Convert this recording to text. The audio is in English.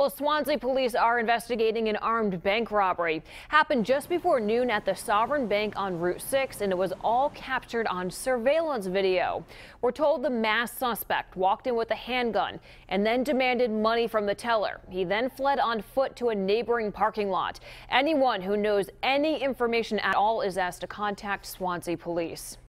Well, Swansea police are investigating an armed bank robbery. Happened just before noon at the Sovereign Bank on Route 6, and it was all captured on surveillance video. We're told the masked suspect walked in with a handgun and then demanded money from the teller. He then fled on foot to a neighboring parking lot. Anyone who knows any information at all is asked to contact Swansea police.